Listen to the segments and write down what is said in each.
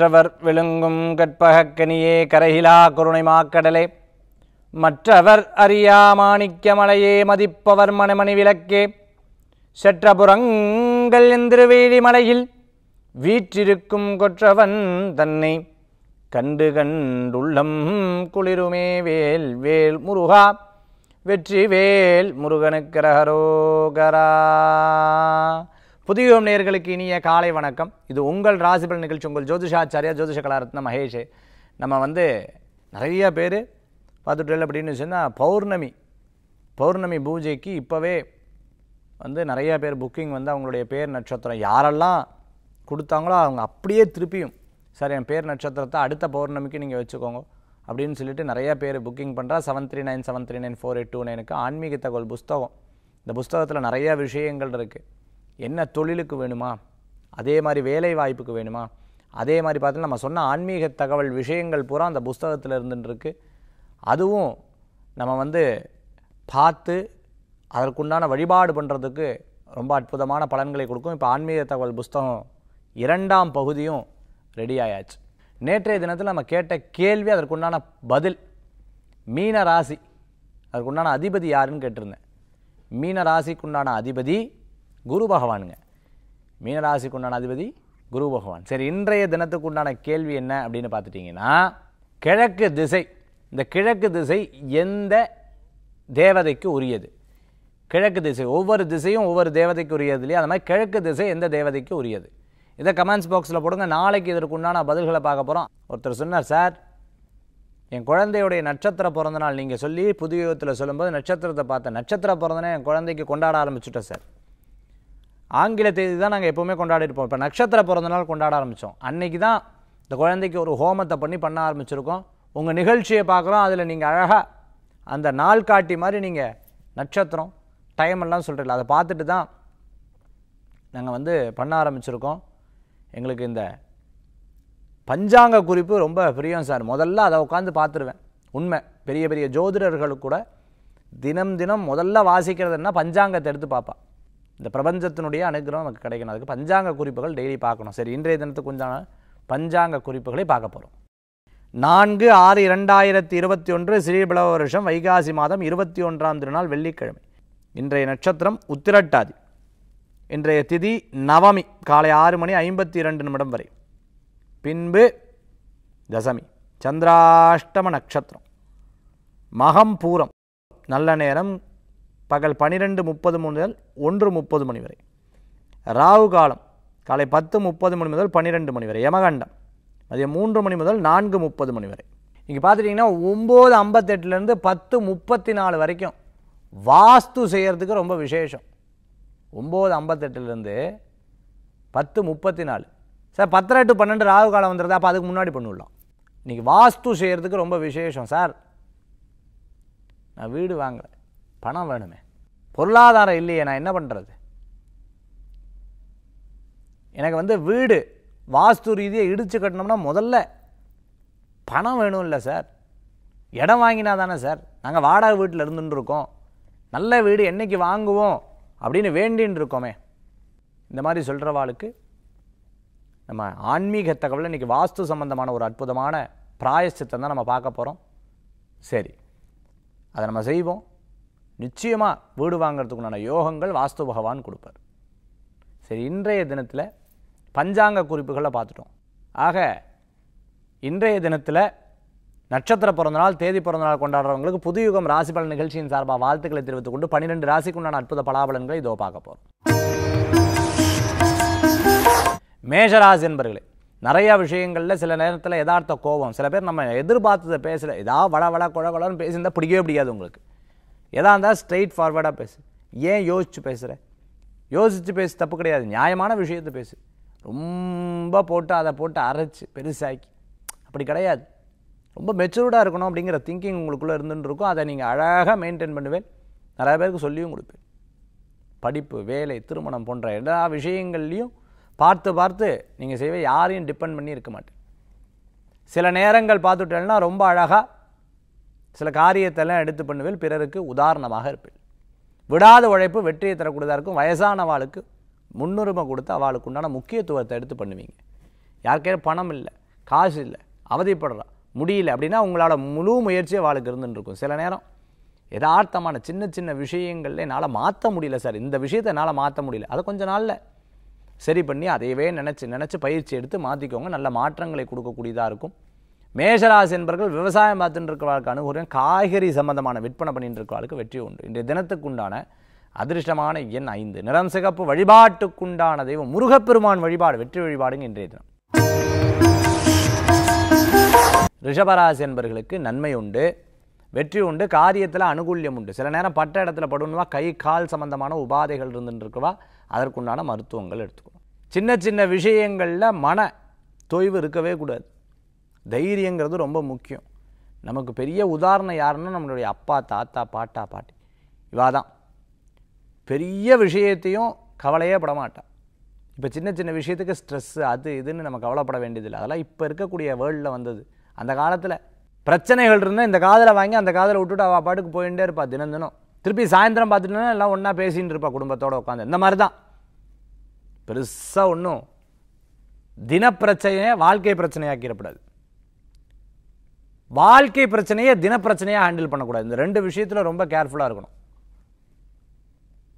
மற்றவர் விழுங்கும் கற்பகக்கனியே கரையிலா கருணை மாக்கடலே மற்றவர் அறியா மாணிக்கமலையே மதிப்பவர் மணமணி விளக்கே. செற்றபுறங்கள் எந்திருவேலி மலையில் வீற்றிருக்கும் கொற்றவன் தன்னை கண்டு கண்டுள்ளம் குளிருமே வேல் வேல் முருகா. வெற்றி வேல் முருகனுக்கரகரோகரா புதியோம் நேர்களுக்கு இனிய காலை வணக்கம். இது உங்கள் ராசிபல் நிகழ்ச்சி. உங்கள் ஜோதிஷாச்சாரியா ஜோதிஷ கலாரத்ன மகேஷ் நம்ம வந்து நிறைய பேர் பார்த்துட்டு அப்படின்னு சொன்னால் பௌர்ணமி. பௌர்ணமி பூஜைக்கு இப்போவே வந்து நிறைய பேர் புக்கிங் வந்து அவங்களுடைய பேர் நட்சத்திரம். யாரெல்லாம் கொடுத்தாங்களோ அவங்க அப்படியே திருப்பியும் சார் என் பேர் நட்சத்திரத்தை அடுத்த பௌர்ணமிக்கு நீங்கள் வச்சுக்கோங்க அப்படின்னு சொல்லிட்டு நிறைய பேர் புக்கிங் பண்ணுறா seven three nine seven three nine four eight two நைனுக்கு ஆன்மீக தகவல் புஸ்தகம். இந்த புஸ்தகத்தில் நிறைய விஷயங்கள் இருக்குது என்ன தொழிலுக்கு வேணுமா? அதே மாதிரி வேலை வாய்ப்புக்கு வேணுமா? அதே மாதிரி பார்த்தீங்கன்னா நம்ம சொன்ன ஆன்மீக தகவல் விஷயங்கள் பூரா அந்த புஸ்தகத்தில் இருந்துருக்கு அதுவும் நம்ம வந்து பார்த்து அதற்குண்டான வழிபாடு பண்ணுறதுக்கு ரொம்ப அற்புதமான பலன்களை கொடுக்கும். இப்போ ஆன்மீக தகவல் புஸ்தகம் இரண்டாம் பகுதியும் ரெடி ஆயாச்சு. நேற்றைய தினத்தில் நம்ம கேட்ட கேள்வி அதற்குண்டான பதில் மீன ராசி அதற்குண்டான அதிபதி யாருன்னு கேட்டிருந்தேன். மீன ராசிக்குண்டான அதிபதி குரு பகவானுங்க. மீனராசிக்கு உண்டான அதிபதி குரு பகவான். சரி இன்றைய தினத்துக்கு உண்டான கேள்வி என்ன அப்படின்னு பார்த்துட்டிங்கன்னா கிழக்கு திசை இந்த கிழக்கு திசை எந்த தேவதைக்கு உரியது? கிழக்கு திசை ஒவ்வொரு திசையும் ஒவ்வொரு தேவதைக்கு உரியது இல்லையா? அந்த மாதிரி கிழக்கு திசை எந்த தேவதைக்கு உரியது? இதை கமெண்ட்ஸ் பாக்ஸில் போடுங்க. நாளைக்கு இதற்கு உண்டான பதில்களை பார்க்க போகிறோம் ஒருத்தர் சொன்னார் சார் என் குழந்தையுடைய நட்சத்திர பிறந்த நாள் நீங்கள் சொல்லி புது யுகத்தில் சொல்லும்போது நட்சத்திரத்தை பார்த்தேன் நட்சத்திர பிறந்தனே என் குழந்தைக்கு கொண்டாட ஆரம்பிச்சுட்டேன் சார். ஆங்கில தேதி தான் நாங்கள் எப்போவுமே கொண்டாடிருப்போம். இப்போ நட்சத்திர பிறந்த நாள் கொண்டாட ஆரம்பித்தோம் அன்னைக்கு தான் இந்த குழந்தைக்கு ஒரு ஹோமத்தை பண்ணி பண்ண ஆரம்பிச்சிருக்கோம். உங்கள் நிகழ்ச்சியை பார்க்குறோம். அதில் நீங்கள் அழகாக அந்த நாள் காட்டி மாதிரி நீங்கள் நட்சத்திரம் டைம் எல்லாம் சொல்கிறீங்களா அதை பார்த்துட்டு தான் நாங்கள் வந்து பண்ண ஆரம்பிச்சிருக்கோம். எங்களுக்கு இந்த பஞ்சாங்க குறிப்பு ரொம்ப பிரியம் சார். முதல்ல அதை உட்காந்து பார்த்துருவேன். உண்மை. பெரிய பெரிய ஜோதிடர்களுக்கு கூட தினம் தினம் முதல்ல வாசிக்கிறதுன்னா பஞ்சாங்கத்தை எடுத்து பார்ப்பேன் இந்த பிரபஞ்சத்தினுடைய அனுகிரகம் நமக்கு கிடைக்கணும். அதுக்கு பஞ்சாங்க குறிப்புகள் டெய்லி பார்க்கணும். சரி இன்றைய தினத்துக்கு கொஞ்சம் பஞ்சாங்க குறிப்புகளை பார்க்க போகிறோம் நான்கு ஆறு இரண்டாயிரத்தி இருபத்தி ஒன்று ஸ்ரீபிளவ வருஷம் வைகாசி மாதம் இருபத்தி ஒன்றாம் திருநாள் வெள்ளிக்கிழமை. இன்றைய நட்சத்திரம் உத்திரட்டாதி. இன்றைய திதி நவமி காலை ஆறு மணி ஐம்பத்தி இரண்டு நிமிடம் வரை. பின்பு தசமி சந்திராஷ்டம நட்சத்திரம். மகம் பூரம். நல்ல நேரம் பகல் பன்னிரெண்டு முப்பது முதல் ஒன்று முப்பது மணி வரை. ராகு காலம் காலை பத்து முப்பது மணி முதல் பன்னிரெண்டு மணி வரை. யமகண்டம் மதியம் மூன்று மணி முதல் நான்கு முப்பது மணி வரை. இங்கே பார்த்துட்டிங்கன்னா ஒம்பது ஐம்பத்தெட்டுலேருந்து பத்து முப்பத்தி நாலு வரைக்கும் வாஸ்து செய்கிறதுக்கு ரொம்ப விசேஷம். ஒம்பது ஐம்பத்தெட்டுலேருந்து பத்து முப்பத்தி நாலு சார் பத்தரை டு பன்னெண்டு ராகு காலம் வந்துடுது அப்போ அதுக்கு முன்னாடி பண்ணிவிடலாம் இன்றைக்கி வாஸ்து செய்கிறதுக்கு ரொம்ப விசேஷம் சார். நான் வீடு வாங்குறேன். பணம் வேணுமே. பொருளாதாரம் இல்லையே நான் என்ன பண்ணுறது எனக்கு வந்து வீடு வாஸ்து ரீதியை இடித்து கட்டணும்னா முதல்ல பணம் வேணும் இல்லை சார். இடம் வாங்கினா தானே சார். நாங்கள் வாடகை வீட்டில் இருந்துட்டுருக்கோம் நல்ல வீடு என்னைக்கு வாங்குவோம் அப்படின்னு வேண்டின்னு இருக்கோமே. இந்த மாதிரி சொல்கிறவாளுக்கு நம்ம ஆன்மீக தகவலில் இன்றைக்கி வாஸ்து சம்பந்தமான ஒரு அற்புதமான பிராயசித்தம் தான் நம்ம பார்க்க போகிறோம் சரி அதை நம்ம செய்வோம். நிச்சயமாக வீடு வாங்கிறதுக்குண்டான யோகங்கள் வாஸ்து பகவான் கொடுப்பார். சரி இன்றைய தினத்தில் பஞ்சாங்க குறிப்புகளை பார்த்துட்டோம். ஆக இன்றைய தினத்தில் நட்சத்திர பிறந்தநாள் தேதி பிறந்தநாள் கொண்டாடுறவங்களுக்கு புதுயுகம் ராசி பலன் நிகழ்ச்சியின் சார்பாக வாழ்த்துக்களை தெரிவித்துக் கொண்டு பன்னிரெண்டு ராசிக்குண்டான அற்புத பலாபலன்களை இதோ பார்க்க போகிறோம் மேஷராசி என்பர்களே நிறையா விஷயங்களில் சில நேரத்தில் யதார்த்த கோபம். சில பேர் நம்ம எதிர்பார்த்ததை பேசல. ஏதாவது வள வள குழ குழன்னு பேசியிருந்தால் பிடிக்கவே பிடிக்காது உங்களுக்கு. எதாக இருந்தால் ஸ்ட்ரெயிட் ஃபார்வர்டாக பேசு. ஏன் யோசித்து பேசுகிற யோசித்து பேசு தப்பு கிடையாது. நியாயமான விஷயத்தை பேசு. ரொம்ப போட்டு அதை போட்டு அரைச்சி பெருசாக்கி. அப்படி கிடையாது. ரொம்ப மெச்சூர்டாக இருக்கணும் அப்படிங்கிற திங்கிங் உங்களுக்குள்ளே இருந்துட்டு இருக்கும். அதை நீங்கள் அழகாக மெயின்டைன் பண்ணுவேன். நிறைய பேருக்கு சொல்லியும் கொடுப்பேன். படிப்பு வேலை திருமணம் போன்ற எல்லா விஷயங்கள்லையும் பார்த்து பார்த்து நீங்கள் செய்வே யாரையும் டிபெண்ட் பண்ணி இருக்க மாட்டேன். சில நேரங்கள் பார்த்துட்டேன்னா ரொம்ப அழகாக சில காரியத்தெல்லாம் எடுத்து பண்ணுவேன் பிறருக்கு உதாரணமாக இருப்பேன் விடாத உழைப்பு வெற்றியை தரக்கூடியதாக இருக்கும் வயசானவாளுக்கு முன்னுரிமை கொடுத்து அவளுக்கு உண்டான முக்கியத்துவத்தை எடுத்து பண்ணுவீங்க. யாருக்கே பணம் இல்லை காசு இல்லை அவதிப்படுறா முடியல அப்படின்னா உங்களோட முழு முயற்சியை அவளுக்கு இருந்துருக்கும் சில நேரம் யதார்த்தமான சின்ன சின்ன விஷயங்கள்ல என்னால் மாற்ற முடியல சார். இந்த விஷயத்தை என்னால் மாற்ற முடியல. அதை கொஞ்ச நாளில் சரி பண்ணி அதையவே நினச்சி நினச்சி பயிற்சி எடுத்து மாற்றிக்கோங்க நல்ல மாற்றங்களை கொடுக்கக்கூடியதாக இருக்கும். மேஷராசி என்பவர்கள் விவசாயம் பார்த்துட்டு இருக்கிறவர்களுக்கு அனுகூலம் காய்கறி சம்பந்தமான விற்பனை பண்ணிட்டு இருக்கிறவர்களுக்கு வெற்றி உண்டு. இன்றைய தினத்துக்கு உண்டான அதிர்ஷ்டமான எண் ஐந்து. நிறம் சிகப்பு வழிபாட்டுக்குண்டான தெய்வம் முருகப்பெருமான் வழிபாடு வெற்றி வழிபாடுங்க இன்றைய தினம். ரிஷபராசி என்பவர்களுக்கு நன்மை உண்டு வெற்றி உண்டு காரியத்தில் அனுகூல்யம் உண்டு. சில நேரம் பட்ட இடத்துல படுணுவா கை கால் சம்பந்தமான உபாதைகள் இருந்துருக்குவா இருக்கவா அதற்குண்டான மருத்துவங்கள் எடுத்துக்கணும். சின்ன சின்ன விஷயங்களில் மன தொய்வு இருக்கவே கூடாது. தைரியங்கிறது ரொம்ப முக்கியம். நமக்கு பெரிய உதாரணம் யாருன்னா நம்மளுடைய அப்பா தாத்தா பாட்டா பாட்டி. இவா தான். பெரிய விஷயத்தையும் கவலையே பட மாட்டான் இப்போ சின்ன சின்ன விஷயத்துக்கு ஸ்ட்ரெஸ்ஸு அது இதுன்னு நம்ம கவலைப்பட வேண்டியதில்லை. அதெல்லாம் இப்போ இருக்கக்கூடிய வேர்ல்டில் வந்தது. அந்த காலத்தில் பிரச்சனைகள் இருந்தால் இந்த காதில் வாங்கி அந்த காதில் விட்டுட்டு அவள் பாட்டுக்கு போயிட்டே இருப்பா தினம் தினம். திருப்பி சாயந்தரம் பார்த்துட்டோன்னா எல்லாம் ஒன்றா பேசின்னு இருப்பா குடும்பத்தோட உட்காந்து இந்த மாதிரி தான். பெருசாக ஒன்றும் தினப்பிரச்சனையை வாழ்க்கை பிரச்சனையாக்கிடப்படாது வாழ்க்கை பிரச்சனையை தினப்பிரச்சனையாக ஹேண்டில் பண்ணக்கூடாது. இந்த ரெண்டு விஷயத்தில் ரொம்ப கேர்ஃபுல்லாக இருக்கணும்.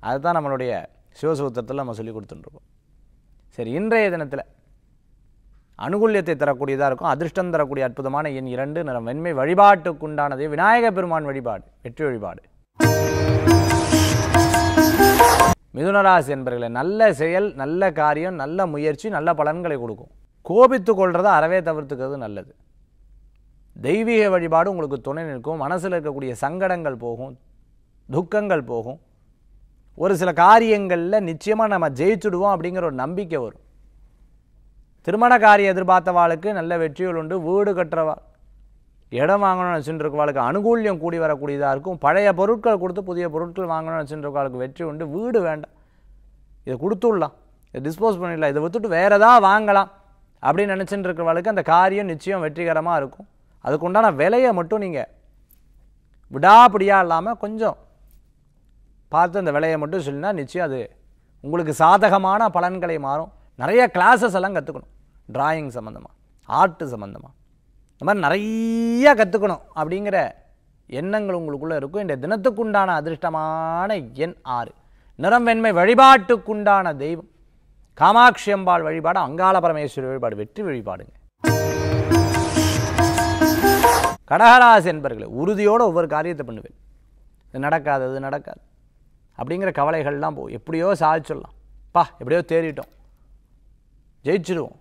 அதுதான் நம்மளுடைய சிவசூத்திரத்தில் நம்ம சொல்லி கொடுத்துட்டுருக்கோம். சரி இன்றைய தினத்தில் அனுகூல்யத்தை தரக்கூடியதாக இருக்கும் அதிர்ஷ்டம் தரக்கூடிய அற்புதமான எண் இரண்டு நிறம் வெண்மை வழிபாட்டுக்குண்டானது விநாயக பெருமான் வழிபாடு வெற்றி வழிபாடு. மிதுனராசி என்பர்களை நல்ல செயல் நல்ல காரியம் நல்ல முயற்சி நல்ல பலன்களை கொடுக்கும். கோபித்து கொள்றதை அறவே தவிர்த்துக்கிறது நல்லது. தெய்வீக வழிபாடு உங்களுக்கு துணை நிற்கும். மனசில் இருக்கக்கூடிய சங்கடங்கள் போகும். துக்கங்கள் போகும். ஒரு சில காரியங்களில் நிச்சயமாக நம்ம ஜெயிச்சுடுவோம் அப்படிங்கிற ஒரு நம்பிக்கை வரும். திருமண காரியம் எதிர்பார்த்தவாளுக்கு நல்ல வெற்றிகள் உண்டு. வீடு கட்டுறவா இடம் வாங்கணும்னு வச்சுட்டு இருக்கவாளுக்கு அனுகூல்யம் கூடி வரக்கூடியதாக இருக்கும். பழைய பொருட்கள் கொடுத்து புதிய பொருட்கள் வாங்கணும்னு வச்சுட்டு இருக்கவாளுக்கு வெற்றி உண்டு. வீடு வேண்டாம். இதை கொடுத்துடலாம். இதை டிஸ்போஸ் பண்ணிடலாம். இதை விட்டுட்டு வேறு எதாவது வாங்கலாம் அப்படின்னு நினச்சிட்டு இருக்கிறவளுக்கு அந்த காரியம் நிச்சயம் வெற்றிகரமாக இருக்கும். அதுக்குண்டான விலையை மட்டும் நீங்கள் விடாப்பிடியாக இல்லாமல் கொஞ்சம் பார்த்து அந்த விலையை மட்டும் சொல்லினா நிச்சயம் அது உங்களுக்கு சாதகமான பலன்களை மாறும். நிறைய கிளாஸஸ் எல்லாம் கற்றுக்கணும் ட்ராயிங் சம்மந்தமாக ஆர்ட்டு சம்மந்தமாக இந்த மாதிரி நிறைய கற்றுக்கணும் அப்படிங்கிற எண்ணங்கள் உங்களுக்குள்ளே இருக்கும். இந்த தினத்துக்குண்டான அதிர்ஷ்டமான எண் ஆறு. நிறம் வெண்மை வழிபாட்டுக்குண்டான தெய்வம். காமாட்சி அம்பாள் வழிபாடு அங்காள பரமேஸ்வரி வழிபாடு வெற்றி வழிபாடுங்க. கடகராசி என்பர்களை உறுதியோடு ஒவ்வொரு காரியத்தை பண்ணுவேன். இது நடக்காது அது நடக்காது. அப்படிங்கிற கவலைகள்லாம் போ எப்படியோ சாதிச்சிடலாம். பா எப்படியோ தேறிட்டோம். ஜெயிச்சிடுவோம்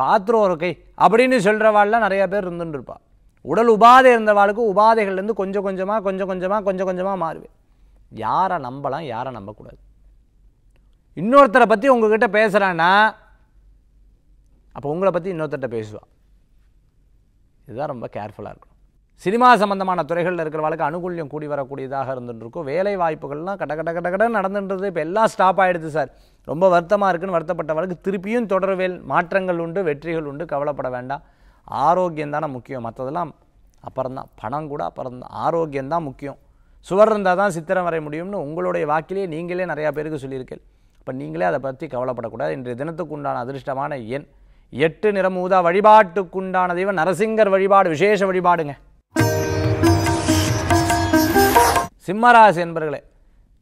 பாத்திரம் ஒரு கை. அப்படின்னு சொல்கிறவாள்லாம் நிறையா பேர் இருந்துட்டுருப்பா உடல் உபாதை இருந்தவாளுக்கு உபாதைகள்லேருந்து கொஞ்சம் கொஞ்சமாக கொஞ்சம் கொஞ்சமாக கொஞ்சம் கொஞ்சமாக மாறுவேன். யாரை நம்பலாம் யாரை நம்பக்கூடாது. இன்னொருத்தரை பற்றி உங்ககிட்ட பேசுகிறான்னா அப்போ உங்களை பற்றி இன்னொருத்தர்கிட்ட பேசுவாள் இதுதான் ரொம்ப கேர்ஃபுல்லாக இருக்கணும். சினிமா சம்பந்தமான துறைகளில் இருக்கிறவளுக்கு அனுகூல்யம் கூடி வரக்கூடியதாக இருந்துட்டு வேலை வாய்ப்புகள்லாம் கட கட கட கட நடந்துன்றது இப்போ எல்லாம் ஸ்டாப் ஆகிடுது சார் ரொம்ப வருத்தமாக இருக்குன்னு வருத்தப்பட்டவளுக்கு திருப்பியும் தொடர்வேல் மாற்றங்கள் உண்டு வெற்றிகள் உண்டு. கவலைப்பட வேண்டாம். ஆரோக்கியம் தானே முக்கியம். மற்றதெல்லாம் அப்புறம்தான். பணம் கூட அப்புறம்தான். ஆரோக்கியம் தான் முக்கியம். சுவர் இருந்தால் தான் சித்திரம் வரைய முடியும்னு உங்களுடைய வாக்கிலேயே நீங்களே நிறையா பேருக்கு சொல்லியிருக்கேன் அப்போ நீங்களே அதை பற்றி கவலைப்படக்கூடாது. இன்றைய தினத்துக்கு உண்டான அதிர்ஷ்டமான எண் எட்டு நிறமூதா வழிபாட்டுக்குண்டான தெய்வம். நரசிங்கர் வழிபாடு விசேஷ வழிபாடுங்க. சிம்மராசி என்பர்களே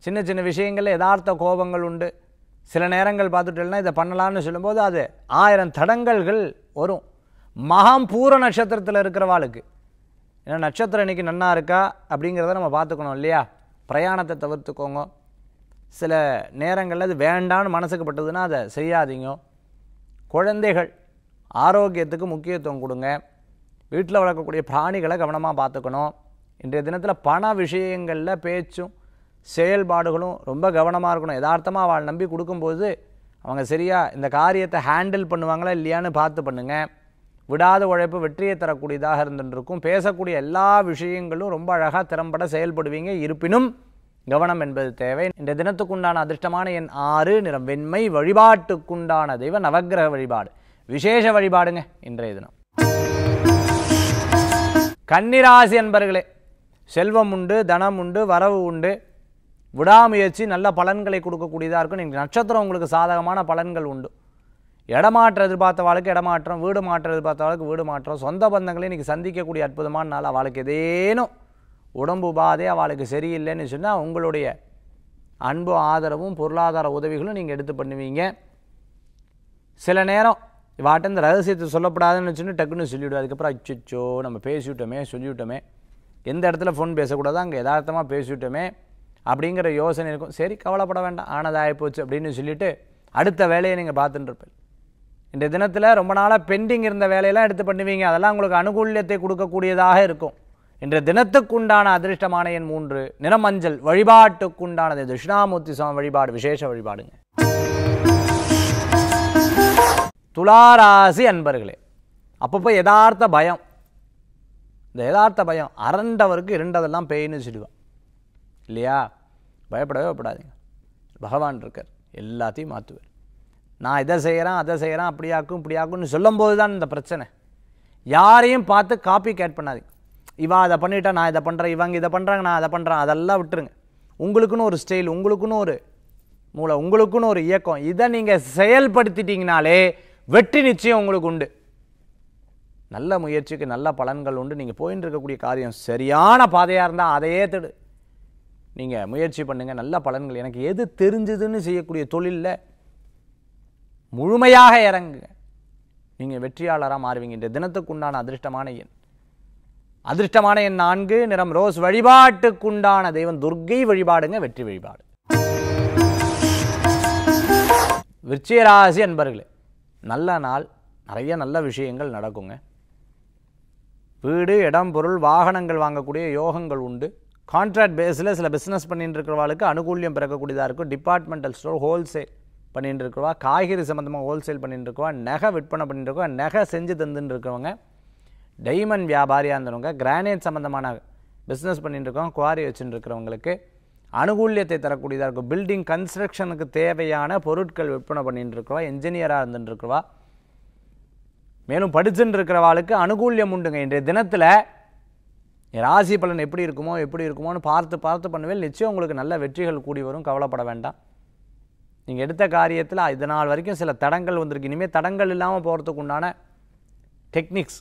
சின்ன சின்ன விஷயங்களில் யதார்த்த கோபங்கள் உண்டு. சில நேரங்கள் பார்த்துட்டேன்னா இதை பண்ணலாம்னு சொல்லும்போது அது ஆயிரம் தடங்கல்கள் வரும். மகாம் பூர நட்சத்திரத்தில் இருக்கிறவாளுக்கு. ஏன்னா நட்சத்திரம் இன்னைக்கு நன்னா இருக்கா அப்படிங்கிறத நம்ம பார்த்துக்கணும் இல்லையா? பிரயாணத்தை தவிர்த்துக்கோங்க. சில நேரங்களில் அது வேண்டான்னு மனசுக்கு பட்டதுன்னா அதை செய்யாதீங்க. குழந்தைகள் ஆரோக்கியத்துக்கு முக்கியத்துவம் கொடுங்க. வீட்டில் வளர்க்கக்கூடிய பிராணிகளை கவனமாக பார்த்துக்கணும். இன்றைய தினத்தில் பண விஷயங்களில் பேச்சும் செயல்பாடுகளும் ரொம்ப கவனமாக இருக்கணும். யதார்த்தமாக அவள் நம்பி கொடுக்கும்போது அவங்க சரியாக இந்த காரியத்தை ஹேண்டில் பண்ணுவாங்களா இல்லையான்னு பார்த்து பண்ணுங்கள் விடாத உழைப்பு வெற்றியை தரக்கூடியதாக இருந்துருக்கும் பேசக்கூடிய எல்லா விஷயங்களும் ரொம்ப அழகாக திறம்பட செயல்படுவீங்க. இருப்பினும் கவனம் என்பது தேவை. இந்த தினத்துக்குண்டான அதிர்ஷ்டமான என் ஆறு நிறம் வெண்மை வழிபாட்டுக்குண்டான தெய்வ நவக்கிரக வழிபாடு. விசேஷ வழிபாடுங்க இன்றைய தினம். கன்னிராசி என்பர்களே செல்வம் உண்டு தனம் உண்டு வரவு உண்டு. விடாமுயற்சி நல்ல பலன்களை கொடுக்கக்கூடியதாக இருக்கும். நீங்கள் நட்சத்திரம் உங்களுக்கு சாதகமான பலன்கள் உண்டு. இடமாற்றம் எதிர்பார்த்த வாழ்க்கை இடமாற்றம் வீடு மாற்றம் எதிர்பார்த்த வாழ்க்கை வீடு மாற்றம். சொந்த பந்தங்களை இன்றைக்கி சந்திக்கக்கூடிய அற்புதமான நாள் அவளுக்கு ஏதேனும் உடம்பு உபாதை அவளுக்கு சரியில்லைன்னு சொன்னால் உங்களுடைய அன்பு ஆதரவும் பொருளாதார உதவிகளும் நீங்கள் எடுத்து பண்ணுவீங்க. சில நேரம் இவாட்ட இந்த ரகசியத்தை சொல்லப்படாதுன்னு வச்சுன்னு டக்குன்னு சொல்லிவிடுவோம் அதுக்கப்புறம் அச்சோ நம்ம பேசிவிட்டோமே சொல்லிவிட்டோமே. எந்த இடத்துல ஃபோன் பேசக்கூடாதோ அங்கே யதார்த்தமாக பேசிவிட்டோமே அப்படிங்கிற யோசனை இருக்கும். சரி கவலைப்பட வேண்டாம். ஆனதாகி போச்சு அப்படின்னு சொல்லிட்டு அடுத்த வேலையை நீங்கள் பார்த்துட்டுருப்பேன் இந்த தினத்தில் ரொம்ப நாளாக பெண்டிங் இருந்த வேலையெல்லாம் எடுத்து பண்ணுவீங்க. அதெல்லாம் உங்களுக்கு அனுகூல்யத்தை கொடுக்கக்கூடியதாக இருக்கும். இன்றைய தினத்துக்குண்டான அதிர்ஷ்டமான எண் மூன்று நிறமஞ்சள் வழிபாட்டுக்குண்டானது. தட்சிணாமூர்த்தி சுவாமி வழிபாடு விசேஷ வழிபாடுங்க. துளாராசி அன்பர்களே அப்பப்போ யதார்த்த பயம். இந்த யதார்த்த பயம் அரண்டவருக்கு இரண்டதெல்லாம் பெயின்னு சொல்லுவான் இல்லையா? பயப்படவே பயப்படாதீங்க. பகவான் இருக்கார் எல்லாத்தையும் மாற்றுவார் நான் இதை செய்கிறேன் அதை செய்கிறேன் அப்படியாக்கும் இப்படியாக்கும்னு சொல்லும்போது தான் இந்த பிரச்சனை. யாரையும் பார்த்து காப்பி கேட் பண்ணாதீங்க. இவா அதை பண்ணிட்டா நான் இதை பண்ணுறேன் இவங்க இதை பண்ணுறாங்க நான் அதை பண்ணுறேன் அதெல்லாம் விட்டுருங்க. உங்களுக்குன்னு ஒரு ஸ்டைல் உங்களுக்குன்னு ஒரு மூளை உங்களுக்குன்னு ஒரு இயக்கம். இதை நீங்கள் செயல்படுத்திட்டீங்கனாலே வெற்றி நிச்சயம் உங்களுக்கு உண்டு. நல்ல முயற்சிக்கு நல்ல பலன்கள் உண்டு. நீங்கள் போயின்னு இருக்கக்கூடிய காரியம் சரியான பாதையாக இருந்தால் அதையே தடு. நீங்கள் முயற்சி பண்ணுங்கள் நல்ல பலன்கள். எனக்கு எது தெரிஞ்சதுன்னு செய்யக்கூடிய தொழிலில் முழுமையாக இறங்குங்க. நீங்கள் வெற்றியாளராக மாறுவீங்க. இந்த தினத்துக்குண்டான அதிர்ஷ்டமான எண். அதிர்ஷ்டமான என் நான்கு நிறம் ரோஸ் வழிபாட்டுக்குண்டான தெய்வம் துர்க்கை வழிபாடுங்க வெற்றி வழிபாடு. விருச்சிகராசி அன்பர்களே நல்ல நாள் நிறைய நல்ல விஷயங்கள் நடக்குங்க. வீடு இடம் பொருள் வாகனங்கள் வாங்கக்கூடிய யோகங்கள் உண்டு. கான்ட்ராக்ட் பேஸில் சில பிஸ்னஸ் பண்ணிட்டு இருக்கிறவாளுக்கு அனுகூலியம் பிறக்கக்கூடியதாக இருக்கும். டிபார்ட்மெண்டல் ஸ்டோர் ஹோல்சேல் பண்ணிட்டு இருக்கிறவா காய்கறி சம்மந்தமாக ஹோல்சேல் பண்ணிட்டு இருக்கவா நகை விற்பனை பண்ணிட்டு இருக்கவா நகை செஞ்சு தந்துட்டு இருக்கவங்க டைமண்ட் வியாபாரியாக இருந்தவங்க கிரானைட் சம்மந்தமான பிஸ்னஸ் பண்ணிட்டுருக்கோம் குவாரி வச்சுட்டுருக்கிறவங்களுக்கு அனுகூல்யத்தை தரக்கூடியதாக இருக்கும். பில்டிங் கன்ஸ்ட்ரக்ஷனுக்கு தேவையான பொருட்கள் விற்பனை பண்ணிட்டு இருக்கிறவா என்ஜினியராக இருந்துட்டுருக்குறவா மேலும் படிச்சுட்டு இருக்கிறவாளுக்கு அனுகூல்யம் உண்டுங்க. இன்றைய தினத்தில் ராசி பலன் எப்படி இருக்குமோ எப்படி இருக்குமோன்னு பார்த்து பார்த்து பண்ணுவேன். நிச்சயம் உங்களுக்கு நல்ல வெற்றிகள் கூடி வரும் கவலைப்பட வேண்டாம். நீங்கள் எடுத்த காரியத்தில் இது நாள் வரைக்கும் சில தடங்கள் வந்திருக்கு. இனிமேல் தடங்கள் இல்லாமல் போகிறதுக்கு உண்டான டெக்னிக்ஸ்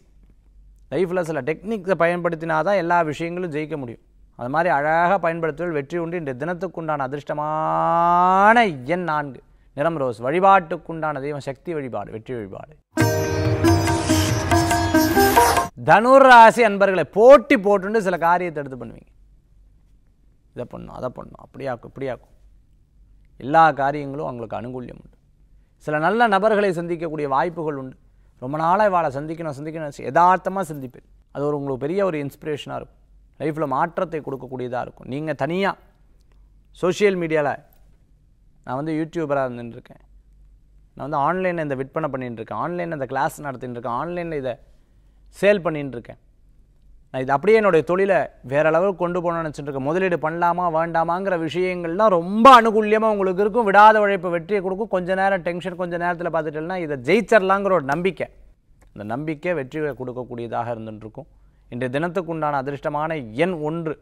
லைஃப்பில் சில டெக்னிக்ஸை பயன்படுத்தினா தான் எல்லா விஷயங்களும் ஜெயிக்க முடியும். அது மாதிரி அழகாக பயன்படுத்துவதில் வெற்றி உண்டு. இந்த தினத்துக்குண்டான அதிர்ஷ்டமான எண் நான்கு. நிறம் ரோஸ். வழிபாட்டுக்குண்டான தெய்வம் சக்தி வழிபாடு வெற்றி வழிபாடு. தனுர் ராசி அன்பர்களை போட்டி போட்டுண்டு சில காரியத்தை எடுத்து பண்ணுவீங்க. இதை பண்ணும் அதை பண்ணும். அப்படியாக்கும் இப்படியாக்கும். எல்லா காரியங்களும் அவங்களுக்கு அனுகூல்யம் உண்டு. சில நல்ல நபர்களை சந்திக்கக்கூடிய வாய்ப்புகள் உண்டு. ரொம்ப நாளாக இவாளை சந்திக்கணும் சந்திக்கணும் யதார்த்தமாக சந்திப்பேன். அது ஒரு உங்களுக்கு பெரிய ஒரு இன்ஸ்பிரேஷனாக இருக்கும். லைஃப்பில் மாற்றத்தை கொடுக்கக்கூடியதாக இருக்கும். நீங்கள் தனியாக சோஷியல் மீடியாவில் நான் வந்து யூடியூபராக இருந்துட்டுருக்கேன். நான் வந்து ஆன்லைனில் இந்த விற்பனை பண்ணிகிட்டு இருக்கேன் ஆன்லைனில் இந்த கிளாஸ் நடத்திட்டு இருக்கேன் ஆன்லைனில் இதை சேல் பண்ணிகிட்டு இருக்கேன் நான் இது அப்படியே என்னுடைய தொழிலை வேற அளவுக்கு கொண்டு போகணும்னு நினச்சிட்டு முதலீடு பண்ணலாமா வேண்டாமாங்கிற விஷயங்கள்லாம் ரொம்ப அனுகூல்யமாக உங்களுக்கு இருக்கும். விடாத உழைப்பு வெற்றியை கொடுக்கும். கொஞ்ச நேரம் டென்ஷன் கொஞ்ச நேரத்தில் பார்த்துட்டேன்னா இதை ஜெயிச்சிடலாங்கிற ஒரு நம்பிக்கை. அந்த நம்பிக்கை வெற்றியை கொடுக்கக்கூடியதாக இருந்துருக்கும் இன்றைய தினத்துக்குண்டான அதிர்ஷ்டமான எண் ஒன்று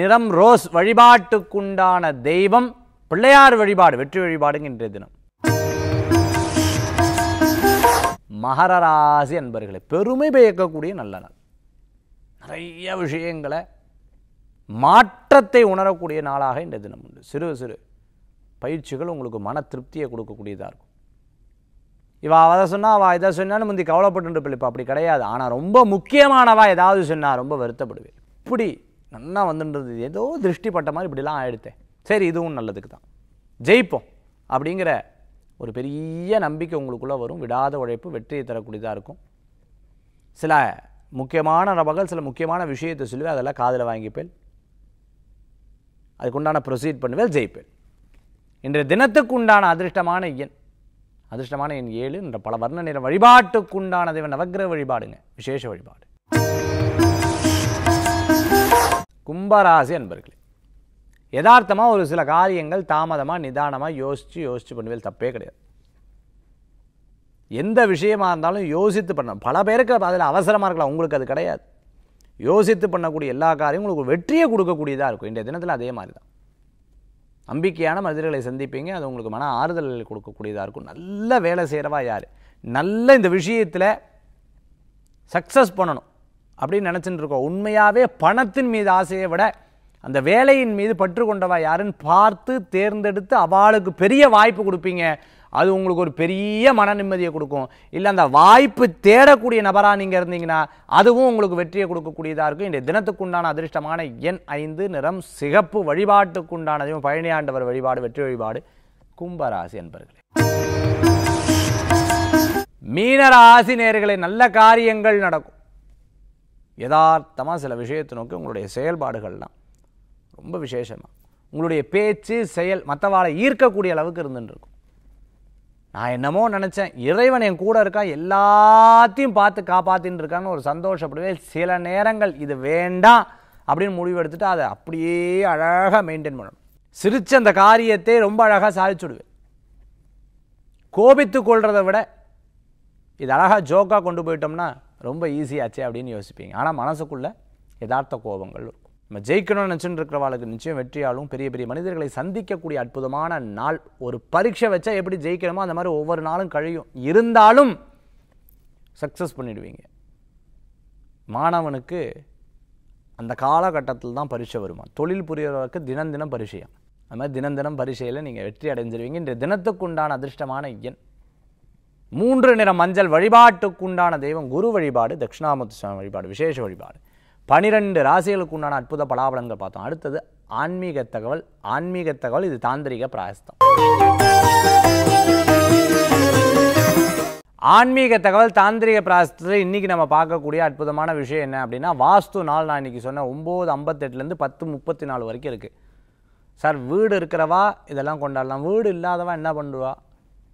நிறம் ரோஸ் வழிபாட்டுக்குண்டான தெய்வம் பிள்ளையார் வழிபாடு வெற்றி வழிபாடுங்க இன்றைய தினம். மகர ராசி அன்பர்களே பெருமை பயக்கக்கூடிய நல்ல நாள். நிறைய விஷயங்களை மாற்றத்தை உணரக்கூடிய நாளாக இந்த தினம் உண்டு. சிறு சிறு பயிற்சிகள் உங்களுக்கு மன திருப்தியை கொடுக்கக்கூடியதாக இருக்கும். இவா அதை சொன்னா அவள் இதை சொன்னாலும் முந்தி கவலைப்பட்டு இப்போ அப்படி கிடையாது. ஆனால் ரொம்ப முக்கியமானவா ஏதாவது சொன்னால் ரொம்ப வருத்தப்படுவேன். இப்படி நல்லா வந்துன்றது ஏதோ திருஷ்டிப்பட்ட மாதிரி இப்படிலாம் ஆயிடுத்தேன் சரி இதுவும் நல்லதுக்கு தான். ஜெயிப்போம் அப்படிங்கிற ஒரு பெரிய நம்பிக்கை உங்களுக்குள்ளே வரும். விடாத உழைப்பு வெற்றியை தரக்கூடியதாக இருக்கும். சில முக்கியமான நபர்கள் சில முக்கியமான விஷயத்தை சொல்லுவேன் அதெல்லாம் காதில் வாங்கிப்பேன். அதுக்குண்டான ப்ரொசீட் பண்ணுவேன் ஜெயிப்பேன். இன்றைய தினத்துக்கு உண்டான அதிர்ஷ்டமான எண் அதிர்ஷ்டமான எண் ஏழு என்ற பல வர்ண நிற வழிபாட்டுக்குண்டான தெய்வ நவக்கிரக வழிபாடுங்க விசேஷ வழிபாடு. கும்பராசி அன்பர்களே யதார்த்தமாக ஒரு சில காரியங்கள் தாமதமாக நிதானமாக யோசித்து யோசித்து பண்ணுவேல் தப்பே கிடையாது. எந்த விஷயமாக இருந்தாலும் யோசித்து பண்ண பல பேருக்கு அதில் அவசரமாக இருக்கலாம். உங்களுக்கு அது கிடையாது. யோசித்து பண்ணக்கூடிய எல்லா காரியமும் உங்களுக்கு வெற்றியை கொடுக்கக்கூடியதாக இருக்கும். இன்றைய தினத்தில் அதே மாதிரி தான் நம்பிக்கையான மனிதர்களை சந்திப்பீங்க. அது உங்களுக்கு மன ஆறுதல் கொடுக்கக்கூடியதாக இருக்கும். நல்ல வேலை செய்கிறவா யார்? நல்ல இந்த விஷயத்தில் சக்ஸஸ் பண்ணணும் அப்படின்னு நினச்சிட்டு இருக்கோம். உண்மையாகவே பணத்தின் மீது ஆசையை விட அந்த வேலையின் மீது பற்று கொண்டவா யாருன்னு பார்த்து தேர்ந்தெடுத்து அவளுக்கு பெரிய வாய்ப்பு கொடுப்பீங்க. அது உங்களுக்கு ஒரு பெரிய மன நிம்மதியை கொடுக்கும். இல்லை அந்த வாய்ப்பு தேடக்கூடிய நபராக நீங்கள் இருந்தீங்கன்னா அதுவும் உங்களுக்கு வெற்றியை கொடுக்கக்கூடியதாக இருக்கும். இந்த தினத்துக்குண்டான அதிர்ஷ்டமான எண் ஐந்து நிறம் சிகப்பு வழிபாட்டுக்குண்டானதையும் பழனியாண்டவர் வழிபாடு வெற்றி வழிபாடு கும்பராசி என்பர்களே மீனராசி நேர்களை நல்ல காரியங்கள் நடக்கும். யதார்த்தமாக சில விஷயத்தை நோக்கி உங்களுடைய செயல்பாடுகள்லாம் ரொம்ப விசேஷமாக உங்களுடைய பேச்சு செயல் மற்றவாளை ஈர்க்கக்கூடிய அளவுக்கு இருந்துட்டு இருக்கும். நான் என்னமோ நினச்சேன். இறைவன் என் கூட இருக்கான் எல்லாத்தையும் பார்த்து காப்பாத்தின்னு இருக்கான்னு ஒரு சந்தோஷப்படுவேன் சில நேரங்கள் இது வேண்டாம் அப்படின்னு முடிவு எடுத்துட்டு அதை அப்படியே அழகாக மெயின்டைன் பண்ணணும். சிரிச்ச அந்த காரியத்தை ரொம்ப அழகாக சாதிச்சுடுவேன் கோபித்து கொள்றதை விட இது அழகாக ஜோக்காக கொண்டு போயிட்டோம்னா ரொம்ப ஈஸியாச்சே அப்படின்னு யோசிப்பீங்க. ஆனால் மனசுக்குள்ளே யதார்த்த கோபங்கள் இருக்கும். நம்ம ஜெயிக்கணும்னு நினச்சிட்டு இருக்கிறவாளுக்கு நிச்சயம் வெற்றியாலும் பெரிய பெரிய மனிதர்களை சந்திக்கக்கூடிய அற்புதமான நாள். ஒரு பரீட்சை வச்சா எப்படி ஜெயிக்கணுமோ அந்த மாதிரி ஒவ்வொரு நாளும் கழியும். இருந்தாலும் சக்ஸஸ் பண்ணிடுவீங்க. மாணவனுக்கு அந்த காலகட்டத்தில் தான் பரீட்சை வருமா? தொழில் புரியறவருக்கு தினம் தினம் பரீட்சையா? அது மாதிரி தினம் தினம் பரிசையில் நீங்கள் வெற்றி அடைஞ்சிருவீங்க. இன்றைய தினத்துக்குண்டான அதிர்ஷ்டமான எண். மூன்று நிற மஞ்சள் வழிபாட்டுக்குண்டான தெய்வம் குரு வழிபாடு தட்சிணாமூர்த்தி சுவாமி வழிபாடு விசேஷ வழிபாடு. பனிரெண்டு ராசிகளுக்கு உண்டான அற்புத பலாபலங்கள் பார்த்தோம். அடுத்தது ஆன்மீக தகவல். ஆன்மீக தகவல் இது தாந்திரிக பிராயஸ்தம். ஆன்மீக தகவல் தாந்திரிக பிராசத்தில் இன்றைக்கி நம்ம பார்க்கக்கூடிய அற்புதமான விஷயம் என்ன அப்படின்னா வாஸ்து நாள் நான் இன்றைக்கி சொன்னேன் ஒம்பது ஐம்பத்தெட்டுலேருந்து பத்து முப்பத்தி நாலு வரைக்கும் இருக்குது சார் வீடு இருக்கிறவா? இதெல்லாம் கொண்டாடலாம். வீடு இல்லாதவா என்ன பண்ணுவா?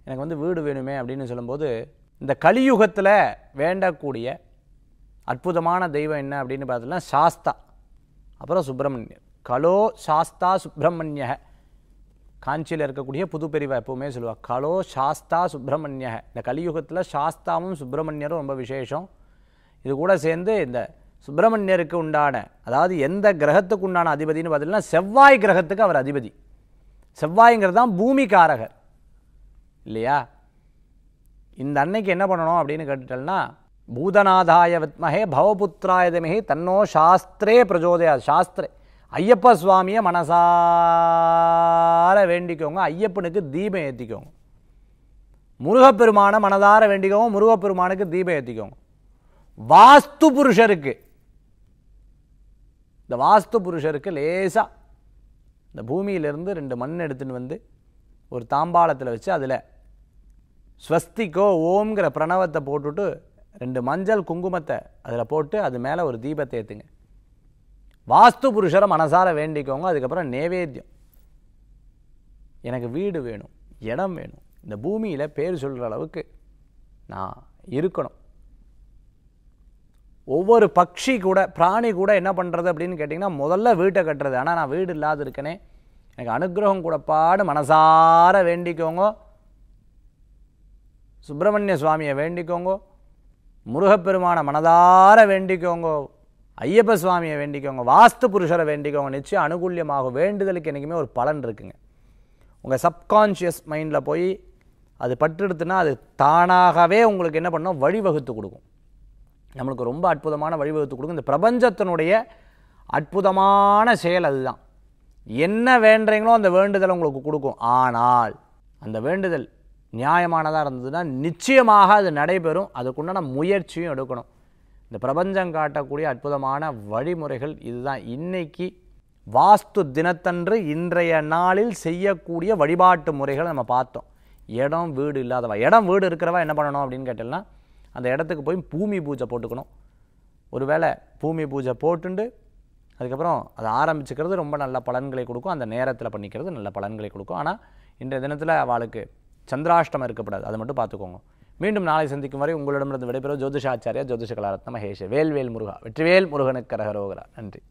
எனக்கு வந்து வீடு வேணுமே அப்படின்னு சொல்லும்போது இந்த கலியுகத்தில் வேண்டக்கூடிய அற்புதமான தெய்வம் என்ன அப்படின்னு பார்த்தோம்னா சாஸ்தா. அப்புறம் சுப்பிரமணியர் கலோ சாஸ்தா சுப்பிரமணிய காஞ்சியில் இருக்கக்கூடிய புது எப்போவுமே எப்பவுமே சொல்லுவா. கலோ சாஸ்தா சுப்பிரமணிய இந்த கலியுகத்தில் சாஸ்தாவும் சுப்பிரமணியரும் ரொம்ப விசேஷம். இது கூட சேர்ந்து இந்த சுப்பிரமணியருக்கு உண்டான அதாவது எந்த கிரகத்துக்கு உண்டான அதிபதினு பார்த்தீங்கன்னா செவ்வாய் கிரகத்துக்கு அவர் அதிபதி. செவ்வாய்ங்கிறது தான் பூமிகாரகர் இல்லையா? இந்த அன்னைக்கு என்ன பண்ணணும் அப்படின்னு கேட்டுட்டோம்னா பூதநாதாய வித்மகே பவபுத்திராய தமஹே தன்னோ சாஸ்திரே பிரஜோதயா சாஸ்திரே. ஐயப்ப சுவாமியை மனசார வேண்டிக்கோங்க. ஐயப்பனுக்கு தீபம் ஏற்றிக்கோங்க முருகப்பெருமானை மனதார வேண்டிக்கோங்க. முருகப்பெருமானுக்கு தீபம் ஏற்றிக்கோங்க வாஸ்து புருஷருக்கு. இந்த வாஸ்து புருஷருக்கு லேசாக இந்த பூமியிலிருந்து ரெண்டு மண் எடுத்துன்னு வந்து ஒரு தாம்பாளத்தில் வச்சு அதில் ஸ்வஸ்திக்கோ ஓம்ங்கிற பிரணவத்தை போட்டுட்டு ரெண்டு மஞ்சள் குங்குமத்தை அதில் போட்டு அது மேலே ஒரு தீபத்தை ஏற்றுங்க வாஸ்து புருஷரை மனசார வேண்டிக்கோங்க அதுக்கப்புறம் நேவேத்தியம். எனக்கு வீடு வேணும் இடம் வேணும். இந்த பூமியில் பேர் சொல்கிற அளவுக்கு நான் இருக்கணும். ஒவ்வொரு பக்ஷி கூட பிராணி கூட என்ன பண்ணுறது அப்படின்னு கேட்டிங்கன்னா முதல்ல வீட்டை கட்டுறது. ஆனால் நான் வீடு இல்லாத இருக்கனே எனக்கு அனுகிரகம் கூடப்பாடு மனசார வேண்டிக்கோங்க. சுப்பிரமணிய சுவாமியை வேண்டிக்கோங்க. முருகப்பெருமானை மனதார வேண்டிக்கோங்க ஐயப்ப சுவாமியை வேண்டிக்கோங்க வாஸ்து புருஷரை வேண்டிக்கோங்க. நிச்சயம் அனுகூல்யமாகும். வேண்டுதலுக்கு என்றைக்குமே ஒரு பலன் இருக்குங்க. உங்கள் சப்கான்ஷியஸ் மைண்டில் போய் அது பட்டெடுத்துனா அது தானாகவே உங்களுக்கு என்ன பண்ணணும் வழிவகுத்து கொடுக்கும். நம்மளுக்கு ரொம்ப அற்புதமான வழிவகுத்து கொடுக்கும். இந்த பிரபஞ்சத்தினுடைய அற்புதமான செயல் அதுதான். என்ன வேண்டுறீங்களோ அந்த வேண்டுதல் உங்களுக்கு கொடுக்கும். ஆனால் அந்த வேண்டுதல் நியாயமானதாக இருந்ததுன்னா நிச்சயமாக அது நடைபெறும். அதுக்குண்டான முயற்சியும் எடுக்கணும். இந்த பிரபஞ்சம் காட்டக்கூடிய அற்புதமான வழிமுறைகள் இதுதான். இன்னைக்கு வாஸ்து தினத்தன்று இன்றைய நாளில் செய்யக்கூடிய வழிபாட்டு முறைகளை நம்ம பார்த்தோம். இடம் வீடு இல்லாதவா? இடம் வீடு இருக்கிறவா என்ன பண்ணணும் அப்படின்னு கேட்டோம்னா அந்த இடத்துக்கு போய் பூமி பூஜை போட்டுக்கணும். ஒருவேளை பூமி பூஜை போட்டுண்டு அதுக்கப்புறம் அதை ஆரம்பிச்சுக்கிறது ரொம்ப நல்ல பலன்களை கொடுக்கும். அந்த நேரத்தில் பண்ணிக்கிறது நல்ல பலன்களை கொடுக்கும். ஆனால் இன்றைய தினத்தில் அவளுக்கு சந்திராஷ்டமம் இருக்கப்படாது அதை மட்டும் பார்த்துக்கோங்க. மீண்டும் நாளை சந்திக்கும் வரை உங்களிடமிருந்து விடைபெறும் ஜோதிஷாச்சாரியா ஜோதிஷ கலாரத்ன மகேஷ் வேல்வேல் முருகா வெற்றிவேல் முருகனுக்கு கரகரோகரா. நன்றி.